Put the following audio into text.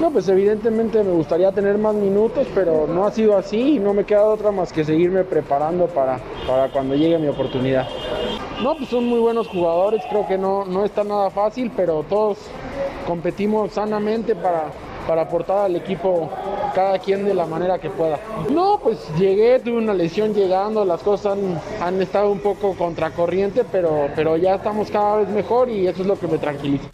No, pues evidentemente me gustaría tener más minutos, pero no ha sido así y no me queda otra más que seguirme preparando para, para cuando llegue mi oportunidad. No, pues son muy buenos jugadores, creo que no, no está nada fácil, pero todos competimos sanamente para, para aportar al equipo cada quien de la manera que pueda. No, pues llegué, tuve una lesión llegando, las cosas han, han estado un poco contracorriente, pero, pero ya estamos cada vez mejor y eso es lo que me tranquiliza.